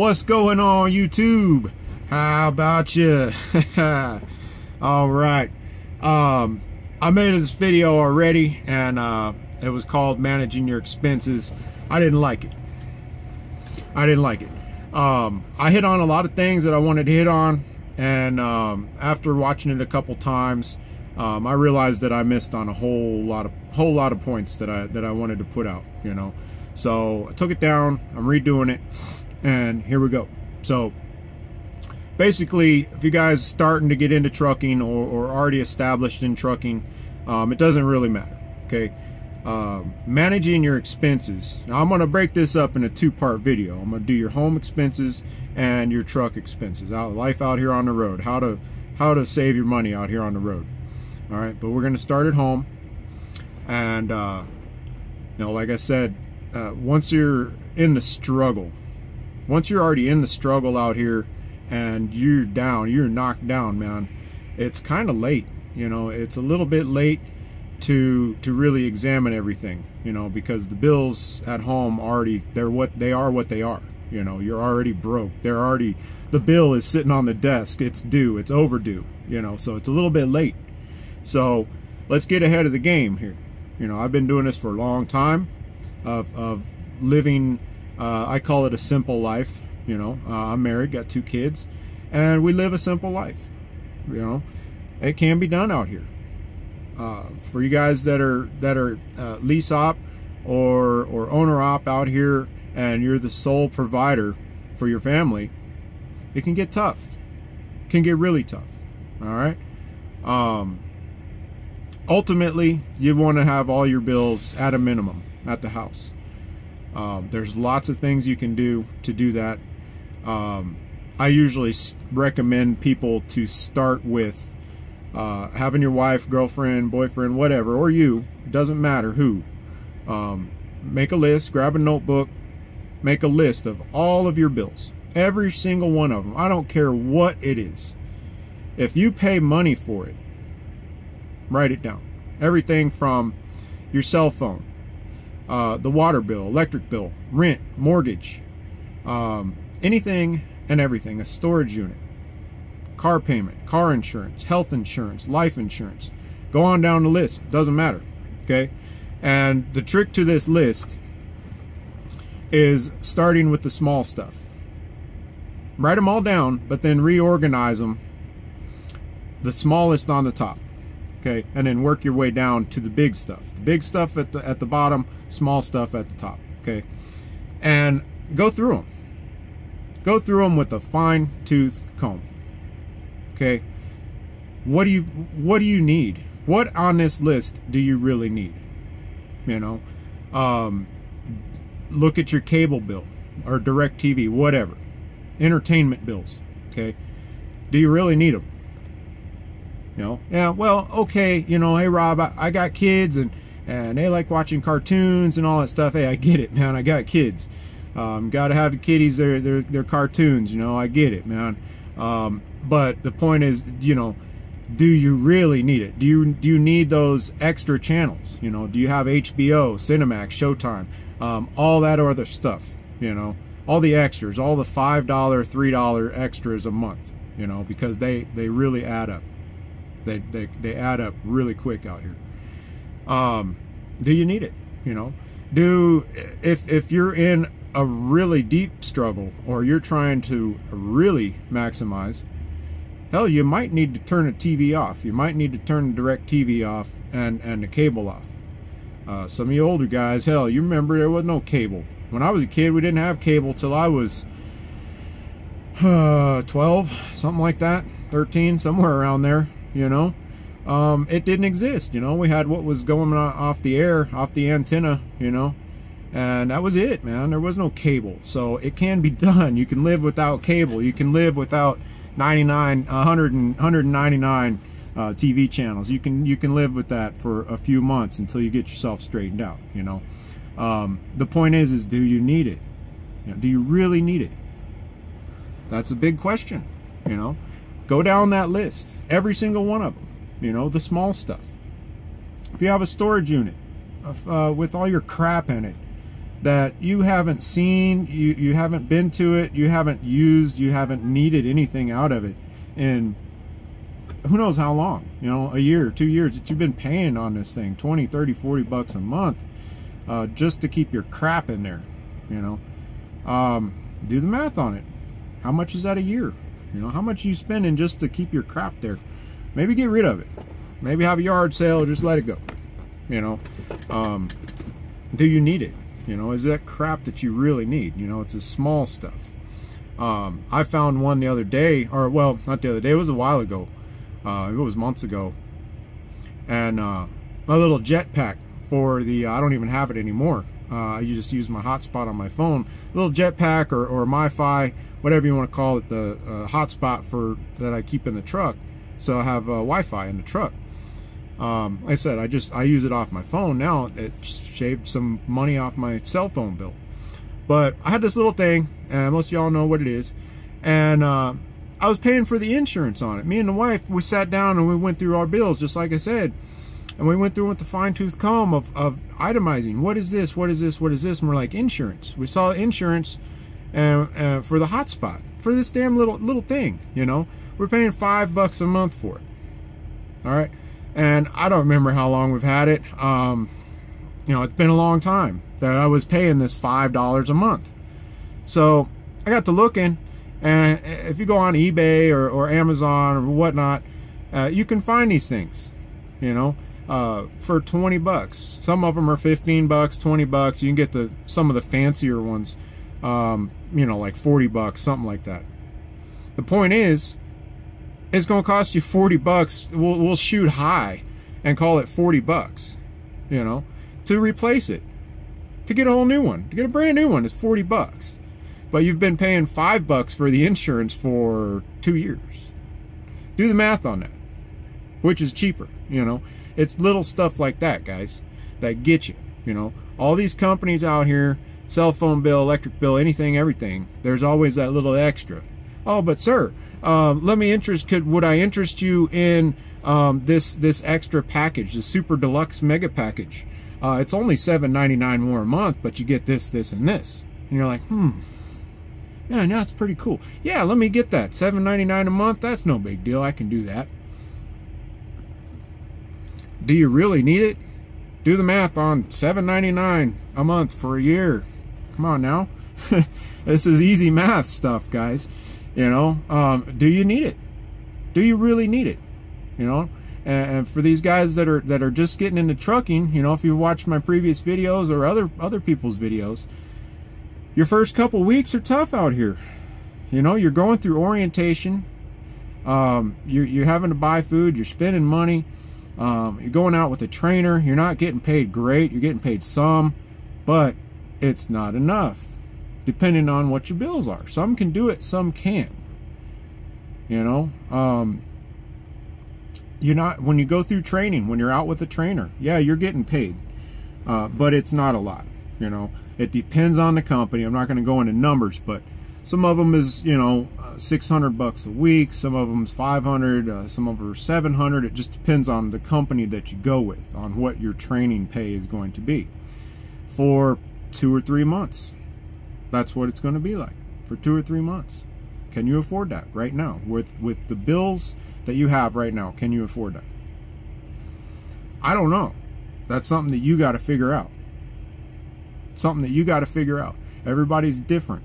What's going on YouTube? How about you? All right. Um, I made this video already and uh, it was called managing your expenses. I didn't like it. I didn't like it. Um, I hit on a lot of things that I wanted to hit on and um, after watching it a couple times, um, I realized that I missed on a whole lot of whole lot of points that I that I wanted to put out. You know, so I took it down. I'm redoing it, and here we go. So basically, if you guys starting to get into trucking or, or already established in trucking, um, it doesn't really matter. Okay. Um, managing your expenses. Now I'm going to break this up in a two-part video. I'm going to do your home expenses and your truck expenses. Out life out here on the road. How to how to save your money out here on the road. All right, but we're going to start at home. And uh, you know, like I said, uh, once you're in the struggle, once you're already in the struggle out here, and you're down, you're knocked down, man. It's kind of late. You know, it's a little bit late to to really examine everything you know? Because the bills at home already they're what they are what they are you know? You're already broke. They're already the bill is sitting on the desk. It's due. It's overdue you know? So it's a little bit late. So let's get ahead of the game here. You know i've been doing this for a long time of, of living uh, i call it a simple life you know. Uh, i'm married got two kids and we live a simple life you know. It can be done out here. Uh, for you guys that are that are uh, lease op or or owner op out here and you're the sole provider for your family it can get tough. It can get really tough all right? Um, ultimately you want to have all your bills at a minimum at the house um, there's lots of things you can do to do that um, I usually recommend people to start with uh, having your wife, girlfriend, boyfriend, whatever, or you, doesn't matter who, um, make a list, grab a notebook, make a list of all of your bills, every single one of them. I don't care what it is. If you pay money for it, write it down. Everything from your cell phone, uh, the water bill, electric bill, rent, mortgage, um, anything and everything, a storage unit car payment, car insurance, health insurance, life insurance. Go on down the list. Doesn't matter. Okay. And the trick to this list is starting with the small stuff. Write them all down, but then reorganize them. The smallest on the top. Okay. And then work your way down to the big stuff. The big stuff at the, at the bottom, small stuff at the top. Okay. And go through them. Go through them with a fine tooth comb okay what do you what do you need what on this list do you really need you know um, look at your cable bill or direct tv whatever entertainment bills okay do you really need them you know yeah well okay you know hey rob i, I got kids and and they like watching cartoons and all that stuff hey i get it man i got kids um, gotta have the kiddies they're, they're, they're cartoons you know i get it man um, but the point is, you know, do you really need it? Do you do you need those extra channels? You know, do you have HBO, Cinemax, Showtime, um, all that other stuff? You know, all the extras, all the five dollar, three dollar extras a month. You know, because they they really add up. They they they add up really quick out here. Um, do you need it? You know, do if if you're in a really deep struggle or you're trying to really maximize hell, you might need to turn a TV off. You might need to turn the TV off and, and the cable off. Uh, some of you older guys, hell, you remember there was no cable. When I was a kid, we didn't have cable till I was uh, 12, something like that, 13, somewhere around there, you know. Um, it didn't exist, you know. We had what was going off the air, off the antenna, you know. And that was it, man. There was no cable. So it can be done. You can live without cable. You can live without 99, 100 and 199 uh, TV channels. You can you can live with that for a few months until you get yourself straightened out. You know, um, the point is, is do you need it? You know, do you really need it? That's a big question. You know, go down that list, every single one of them. You know, the small stuff. If you have a storage unit uh, with all your crap in it, that you haven't seen, you, you haven't been to it, you haven't used, you haven't needed anything out of it. And who knows how long, you know, a year, two years that you've been paying on this thing, 20, 30, 40 bucks a month, uh, just to keep your crap in there, you know. Um, do the math on it. How much is that a year? You know, how much you spending just to keep your crap there? Maybe get rid of it. Maybe have a yard sale, just let it go. You know, um, do you need it? You know, is that crap that you really need? You know, it's a small stuff. Um, I found one the other day, or well, not the other day, it was a while ago. Uh, it was months ago. And uh, my little jetpack for the, I don't even have it anymore. Uh, I just use my hotspot on my phone. A little jetpack or, or MiFi, whatever you want to call it, the uh, hotspot for that I keep in the truck. So I have uh, Wi-Fi in the truck. Um, like I said, I just I use it off my phone now. It shaved some money off my cell phone bill. But I had this little thing, and most of y'all know what it is. And uh, I was paying for the insurance on it. Me and the wife, we sat down and we went through our bills, just like I said. And we went through with the fine tooth comb of, of itemizing. What is this? What is this? What is this? And we're like, insurance. We saw insurance uh, uh, for the hotspot, for this damn little little thing, you know. We're paying five bucks a month for it. All right and I don't remember how long we've had it. Um, you know, it's been a long time that I was paying this five dollars a month. So I got to looking, and if you go on eBay or, or Amazon or whatnot, uh, you can find these things. You know, uh, for 20 bucks. Some of them are 15 bucks, 20 bucks. You can get the some of the fancier ones, um, you know, like 40 bucks, something like that. The point is, it's going to cost you 40 bucks. We'll, we'll shoot high and call it 40 bucks, you know, to replace it. To get a whole new one, to get a brand new one is 40 bucks. But you've been paying five bucks for the insurance for two years. Do the math on that. Which is cheaper, you know. It's little stuff like that, guys, that get you, you know. All these companies out here, cell phone bill, electric bill, anything, everything, there's always that little extra. Oh, but sir, um, let me interest. Could would I interest you in um, this this extra package, the super deluxe mega package? Uh, it's only seven ninety nine more a month, but you get this, this, and this. And you're like, hmm, yeah, now it's pretty cool. Yeah, let me get that. Seven ninety nine a month. That's no big deal. I can do that. Do you really need it? Do the math on seven ninety nine a month for a year. Come on now. this is easy math stuff, guys. You know, um, do you need it? Do you really need it? You know, and, and for these guys that are that are just getting into trucking, you know, if you've watched my previous videos or other other people's videos, your first couple weeks are tough out here. You know, you're going through orientation. Um, you're, you're having to buy food. You're spending money. Um, you're going out with a trainer. You're not getting paid great. You're getting paid some, but it's not enough depending on what your bills are. Some can do it, some can't. You know, um, you're not when you go through training, when you're out with a trainer, yeah, you're getting paid, uh, but it's not a lot. You know, it depends on the company. I'm not going to go into numbers, but some of them is you know uh, 600 bucks a week. Some of them is 500. Uh, some of them are 700. It just depends on the company that you go with, on what your training pay is going to be for two or three months that's what it's going to be like for two or three months. Can you afford that right now with with the bills that you have right now? Can you afford that? I don't know. That's something that you got to figure out. Something that you got to figure out. Everybody's different.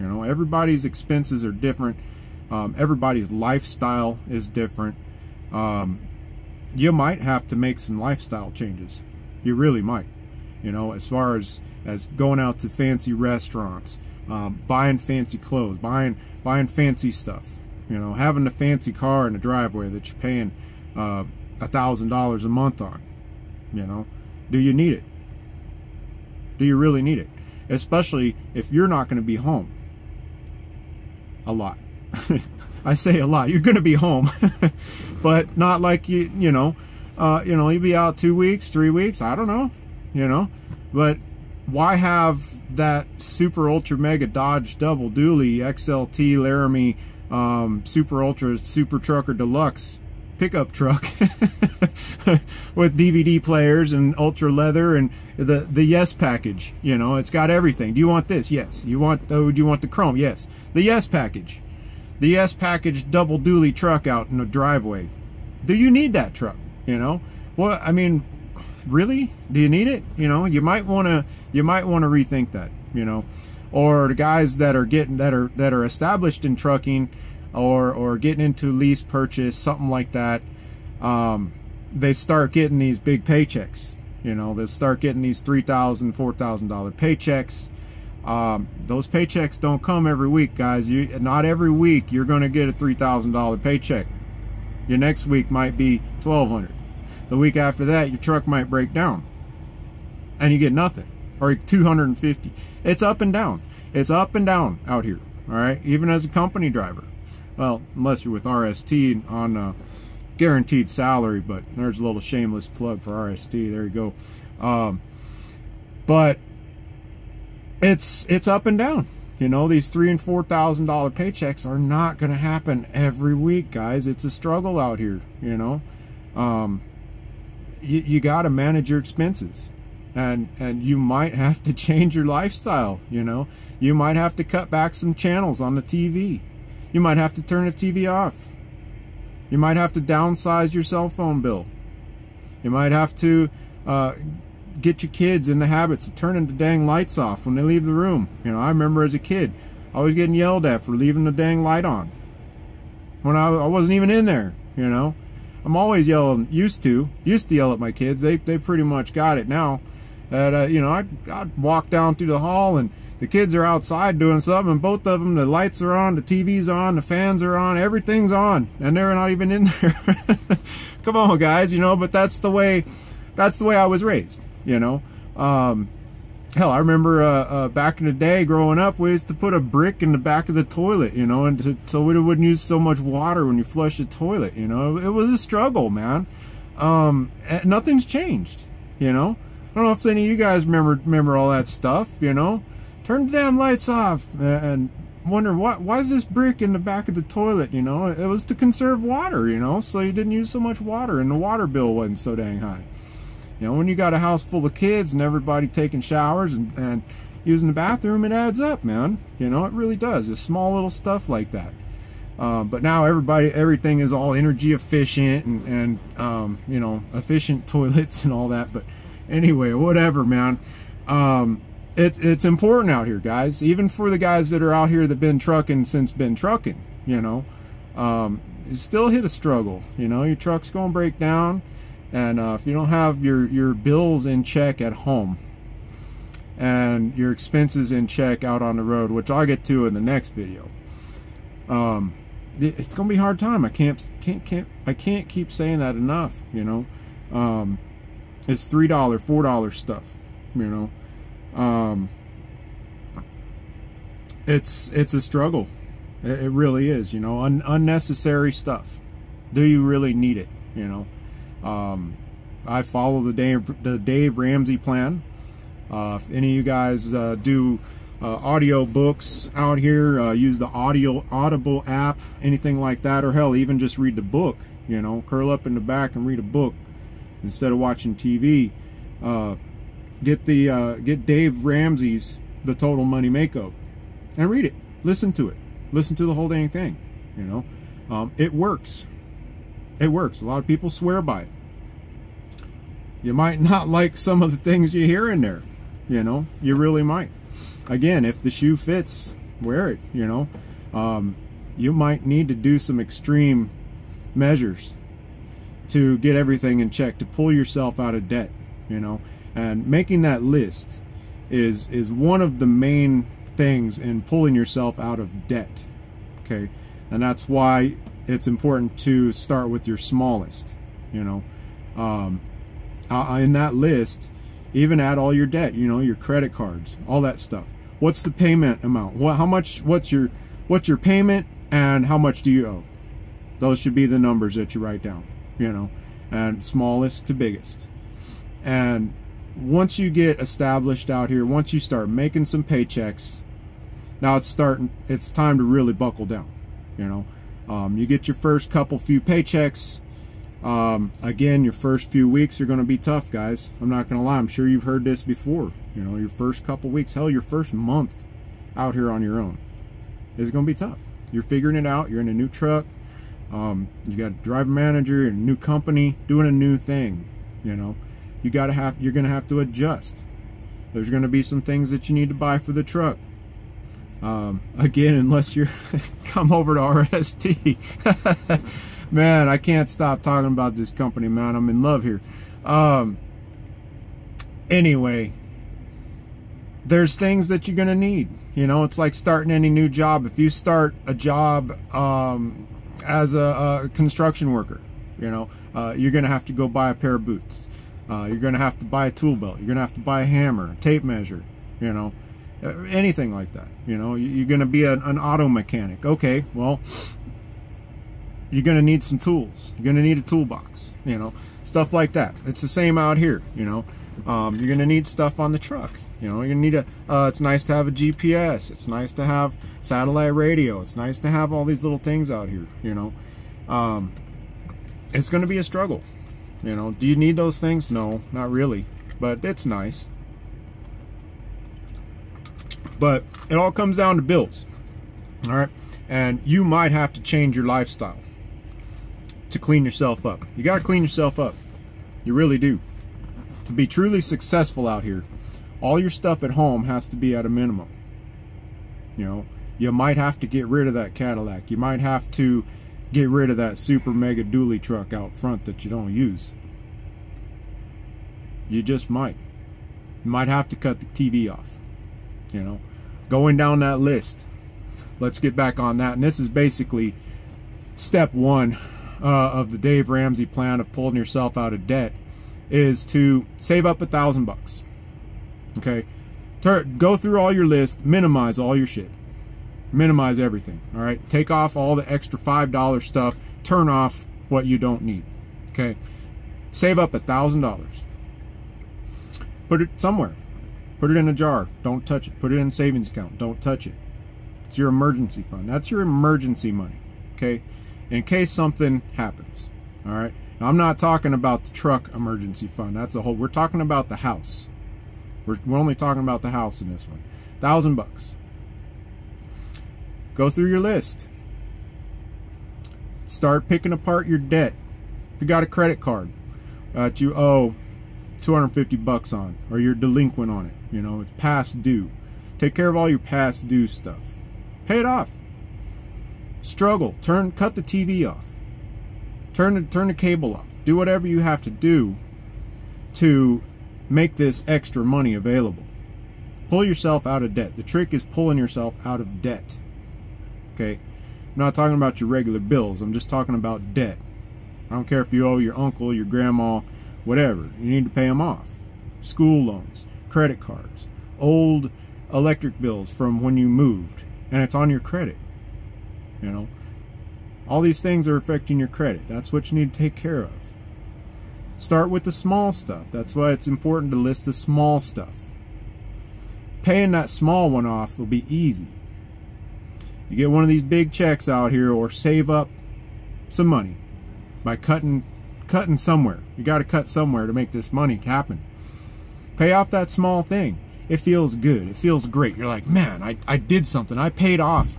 You know, everybody's expenses are different. Um, everybody's lifestyle is different. Um, you might have to make some lifestyle changes. You really might. You know, as far as as going out to fancy restaurants, um, buying fancy clothes, buying buying fancy stuff. You know, having a fancy car in the driveway that you're paying uh, a thousand dollars a month on. You know, do you need it? Do you really need it? Especially if you're not going to be home a lot. I say a lot. You're going to be home, but not like you. You know, uh, you know, you'll be out two weeks, three weeks. I don't know. You know, but why have that super ultra mega Dodge double dually XLT Laramie um, super ultra super trucker deluxe pickup truck with DVD players and ultra leather and the the yes package. You know, it's got everything. Do you want this? Yes. You want oh, do you want the chrome? Yes. The yes package. The yes package double dually truck out in the driveway. Do you need that truck? You know? Well, I mean, really? Do you need it? You know, you might want to you might want to rethink that, you know. Or the guys that are getting that are that are established in trucking or or getting into lease purchase, something like that. Um, they start getting these big paychecks. You know, they start getting these three thousand, four thousand dollar paychecks. Um, those paychecks don't come every week, guys. You not every week you're going to get a three thousand dollar paycheck. Your next week might be twelve hundred. The week after that, your truck might break down, and you get nothing, or two hundred and fifty. It's up and down. It's up and down out here. All right, even as a company driver. Well, unless you're with RST on a guaranteed salary, but there's a little shameless plug for RST. There you go. Um, but it's it's up and down. You know, these three and four thousand dollar paychecks are not going to happen every week, guys. It's a struggle out here. You know, um, you, you got to manage your expenses, and and you might have to change your lifestyle. You know, you might have to cut back some channels on the TV. You might have to turn the TV off. You might have to downsize your cell phone bill. You might have to uh, get your kids in the habits of turning the dang lights off when they leave the room. You know, I remember as a kid, always getting yelled at for leaving the dang light on. When I, I wasn't even in there, you know. I'm always yelling, used to, used to yell at my kids. They, they pretty much got it now. That, uh, you know, I'd, I'd walk down through the hall and the kids are outside doing something and both of them, the lights are on, the TV's on, the fans are on, everything's on and they're not even in there. Come on guys, you know, but that's the way, that's the way I was raised you know. Um, hell, I remember uh, uh, back in the day growing up, we used to put a brick in the back of the toilet, you know, and to, so we wouldn't use so much water when you flush the toilet, you know. It was a struggle, man. Um, nothing's changed, you know. I don't know if any of you guys remember remember all that stuff, you know. Turn the damn lights off and wonder why why is this brick in the back of the toilet, you know? It was to conserve water, you know, so you didn't use so much water and the water bill wasn't so dang high. You know, when you got a house full of kids and everybody taking showers and, and using the bathroom, it adds up, man. You know, it really does. It's small little stuff like that. Uh, but now everybody, everything is all energy efficient and, and um, you know, efficient toilets and all that. But anyway, whatever, man. Um, it, it's important out here, guys. Even for the guys that are out here that been trucking since been trucking, you know, um, still hit a struggle. You know, your truck's going to break down and uh, if you don't have your your bills in check at home and your expenses in check out on the road which I'll get to in the next video um, it's gonna be a hard time I can't can't can't I can't keep saying that enough you know um, it's three dollar four dollar stuff you know um, it's it's a struggle it, it really is you know Un unnecessary stuff do you really need it you know um, I follow the Dave, the Dave Ramsey plan. Uh, if any of you guys uh, do uh, audio books out here, uh, use the audio Audible app, anything like that, or hell, even just read the book. You know, curl up in the back and read a book instead of watching TV. Uh, get the uh, get Dave Ramsey's The Total Money Makeover and read it. Listen to it. Listen to the whole dang thing. You know, um, it works. It works. A lot of people swear by it. You might not like some of the things you hear in there. You know, you really might. Again, if the shoe fits, wear it, you know. Um, you might need to do some extreme measures to get everything in check, to pull yourself out of debt, you know. And making that list is is one of the main things in pulling yourself out of debt. Okay? And that's why it's important to start with your smallest, you know. Um, uh, in that list, even add all your debt, you know, your credit cards, all that stuff. What's the payment amount? What, how much, what's your, what's your payment and how much do you owe? Those should be the numbers that you write down, you know, and smallest to biggest. And once you get established out here, once you start making some paychecks, now it's starting, it's time to really buckle down, you know. Um, you get your first couple few paychecks, Um, again, your first few weeks are going to be tough, guys. I'm not going to lie. I'm sure you've heard this before. You know, your first couple weeks, hell, your first month out here on your own is going to be tough. You're figuring it out. You're in a new truck. Um, you got a driver manager, a new company, doing a new thing. You know, you got to have. You're going to have to adjust. There's going to be some things that you need to buy for the truck. Um, again, unless you're come over to RST. man, I can't stop talking about this company, man. I'm in love here. Um, anyway, there's things that you're gonna need. You know, it's like starting any new job. If you start a job um, as a, a, construction worker, you know, uh, you're gonna have to go buy a pair of boots. Uh, you're gonna have to buy a tool belt. You're gonna have to buy a hammer, tape measure. You know, uh, anything like that. You know, you're gonna be an, an auto mechanic. Okay, well, you're going to need some tools. You're going to need a toolbox, you know, stuff like that. It's the same out here, you know. Um, you're going to need stuff on the truck. You know, going to need a, uh, it's nice to have a GPS. It's nice to have satellite radio. It's nice to have all these little things out here, you know. Um, it's going to be a struggle. You know, do you need those things? No, not really. But it's nice. But it all comes down to bills. All right. And you might have to change your lifestyle to clean yourself up. You got to clean yourself up. You really do. To be truly successful out here, all your stuff at home has to be at a minimum. You know, you might have to get rid of that Cadillac. You might have to get rid of that super mega dually truck out front that you don't use. You just might. You might have to cut the TV off. You know, going down that list. Let's get back on that. And this is basically step one uh, of the Dave Ramsey plan of pulling yourself out of debt is to save up a thousand bucks. Okay, go through all your list, minimize all your shit, minimize everything. All right, take off all the extra five dollar stuff, turn off what you don't need. Okay, save up a thousand dollars. Put it somewhere. Put it in a jar. Don't touch it. Put it in a savings account. Don't touch it. It's your emergency fund. That's your emergency money. Okay in case something happens. All right. Now, I'm not talking about the truck emergency fund. That's a whole. We're talking about the house. We're, we're only talking about the house in this one. Thousand bucks. Go through your list. Start picking apart your debt. If you got a credit card that you owe 250 bucks on, or you're delinquent on it, you know, it's past due. Take care of all your past due stuff. Pay it off struggle turn cut the tv off turn the turn the cable off do whatever you have to do to make this extra money available pull yourself out of debt the trick is pulling yourself out of debt okay i'm not talking about your regular bills i'm just talking about debt i don't care if you owe your uncle your grandma whatever you need to pay them off school loans credit cards old electric bills from when you moved and it's on your credit you know, all these things are affecting your credit. That's what you need to take care of. Start with the small stuff. That's why it's important to list the small stuff. Paying that small one off will be easy. You get one of these big checks out here or save up some money by cutting cutting somewhere. You got to cut somewhere to make this money happen. Pay off that small thing. It feels good. It feels great. You're like, man, I, I did something. I paid off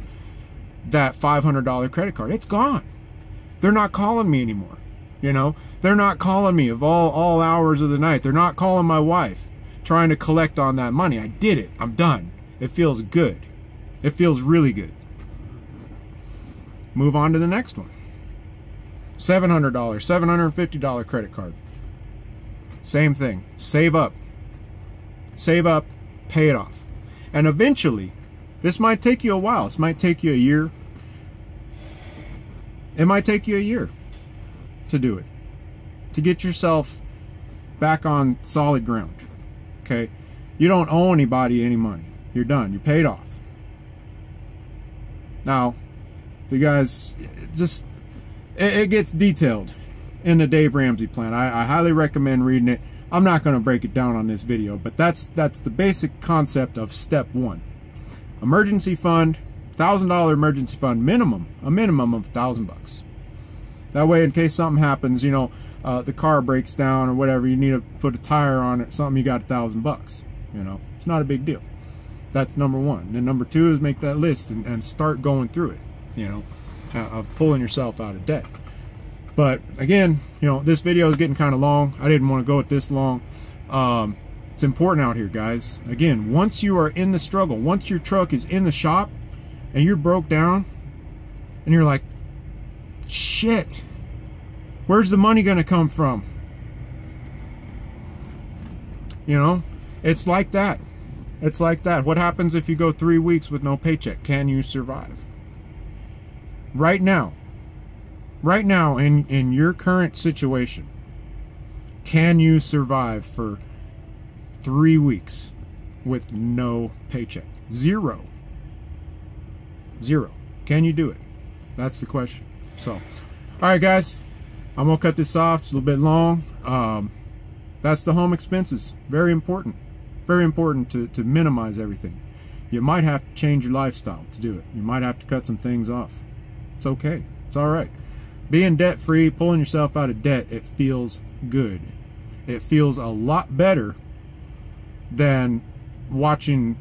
that $500 credit card. It's gone. They're not calling me anymore. You know, they're not calling me of all all hours of the night. They're not calling my wife trying to collect on that money. I did it. I'm done. It feels good. It feels really good. Move on to the next one. $700, $750 credit card. Same thing. Save up. Save up, pay it off. And eventually, this might take you a while. This might take you a year. It might take you a year to do it. To get yourself back on solid ground. Okay? You don't owe anybody any money. You're done. You're paid off. Now, the guys just it, it, gets detailed in the Dave Ramsey plan. I, I highly recommend reading it. I'm not going to break it down on this video, but that's that's the basic concept of step one emergency fund, thousand dollar emergency fund minimum, a minimum of thousand bucks. That way, in case something happens, you know, uh, the car breaks down or whatever, you need to put a tire on it, something you got a thousand bucks. You know, it's not a big deal. That's number one. And number two is make that list and, and start going through it, you know, uh, of pulling yourself out of debt. But again, you know, this video is getting kind of long. I didn't want to go it this long. Um, it's important out here, guys. Again, once you are in the struggle, once your truck is in the shop and you're broke down and you're like, shit, where's the money going to come from? You know, it's like that. It's like that. What happens if you go three weeks with no paycheck? Can you survive? Right now, right now in, in your current situation, can you survive for three weeks with no paycheck? Zero. Zero. Can you do it? That's the question. So, all right, guys, I'm gonna cut this off. It's a little bit long. Um, that's the home expenses. Very important. Very important to, to minimize everything. You might have to change your lifestyle to do it. You might have to cut some things off. It's okay. It's all right. Being debt free, pulling yourself out of debt, it feels good. It feels a lot better than watching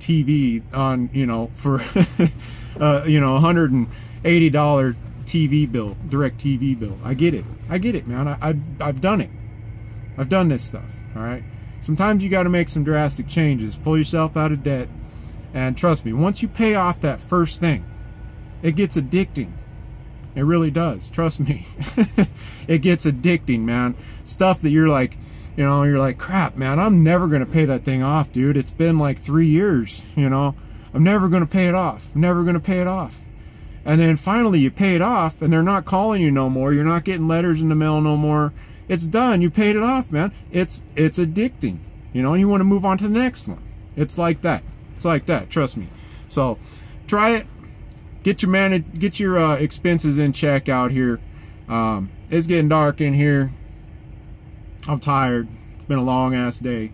TV on, you know, for, uh, you know, $180 TV bill, direct TV bill. I get it. I get it, man. I, I, I've done it. I've done this stuff, all right? Sometimes you got to make some drastic changes, pull yourself out of debt, and trust me, once you pay off that first thing, it gets addicting. It really does. Trust me. it gets addicting, man. Stuff that you're like, you know, you're like, crap, man, I'm never going to pay that thing off, dude. It's been like three years, you know. I'm never going to pay it off. I'm never going to pay it off. And then finally you pay it off and they're not calling you no more. You're not getting letters in the mail no more. It's done. You paid it off, man. It's it's addicting. You know, and you want to move on to the next one. It's like that. It's like that. Trust me. So try it. Get your man get your uh, expenses in check out here. Um, it's getting dark in here. I'm tired. It's been a long ass day.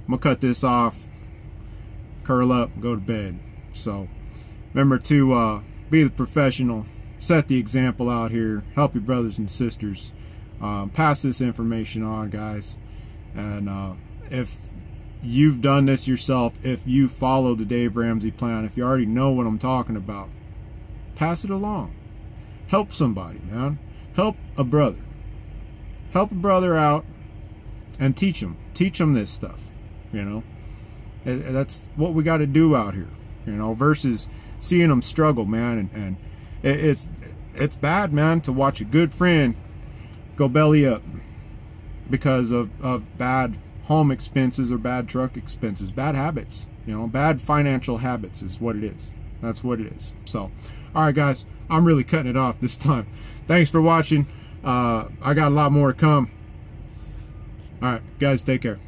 I'm gonna cut this off, curl up, go to bed. So remember to uh, be the professional, set the example out here, help your brothers and sisters. Um, pass this information on, guys. And uh, if you've done this yourself, if you follow the Dave Ramsey plan, if you already know what I'm talking about, pass it along. Help somebody, man. Help a brother. Help a brother out and teach them. Teach them this stuff, you know. That's what we got to do out here, you know, versus seeing them struggle, man. And, and it's it's bad, man, to watch a good friend go belly up because of, of bad home expenses or bad truck expenses, bad habits, you know, bad financial habits is what it is. That's what it is. So, all right, guys, I'm really cutting it off this time. Thanks for watching. Uh, I got a lot more to come. All right, guys, take care.